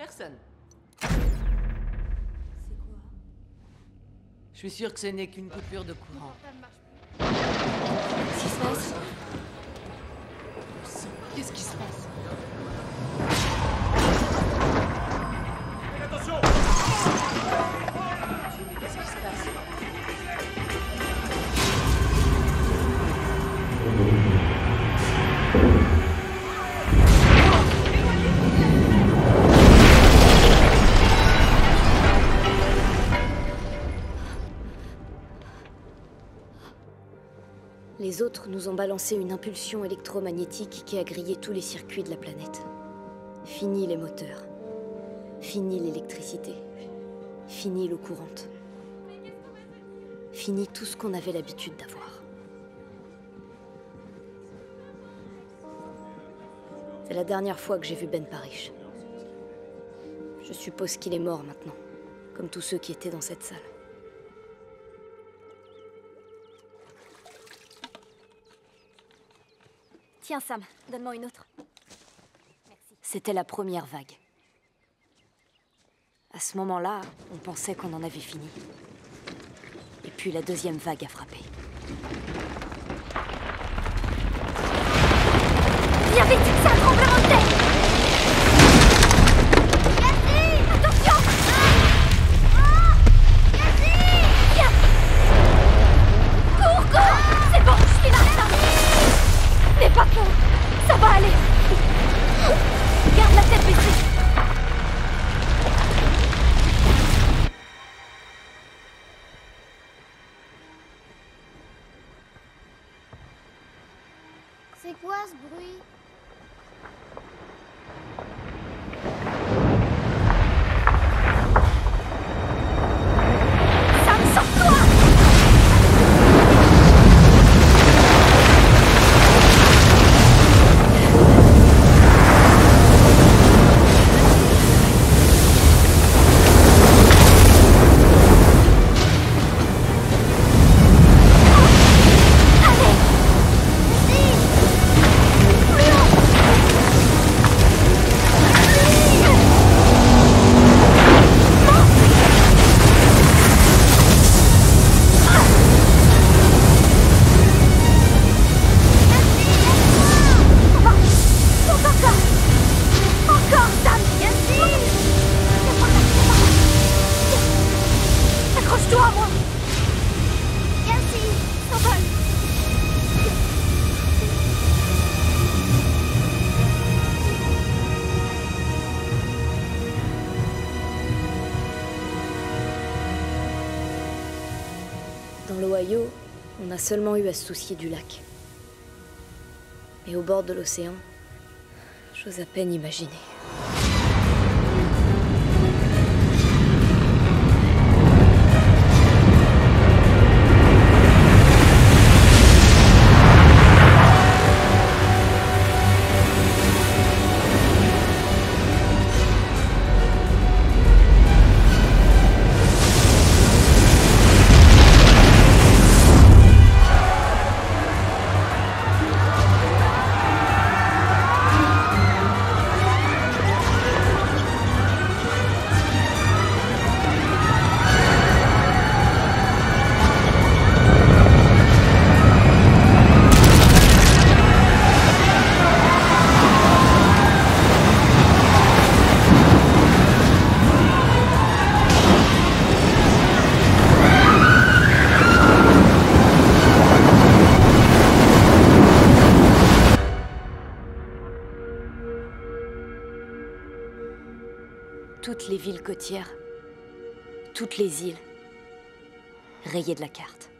Personne. C'est quoi? Je suis sûr que ce n'est qu'une coupure de courant. Les autres nous ont balancé une impulsion électromagnétique qui a grillé tous les circuits de la planète. Fini les moteurs. Fini l'électricité. Fini l'eau courante. Fini tout ce qu'on avait l'habitude d'avoir. C'est la dernière fois que j'ai vu Ben Parish. Je suppose qu'il est mort maintenant, comme tous ceux qui étaient dans cette salle. Tiens, Sam, donne-moi une autre. C'était la première vague. À ce moment-là, on pensait qu'on en avait fini. Et puis la deuxième vague a frappé. Va aller. Garde la tête baissée C'est quoi ce bruit? Dans l'Ohio, on a seulement eu à se soucier du lac. Mais au bord de l'océan, j'ose à peine imaginer. Toutes les villes côtières, toutes les îles, rayées de la carte.